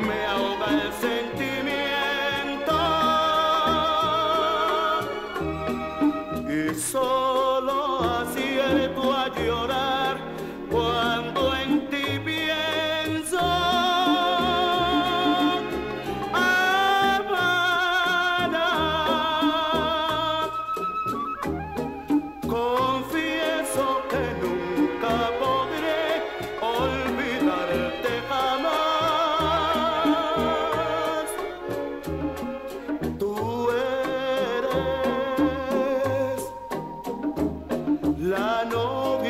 me ahoga el sentimiento. Y soy piano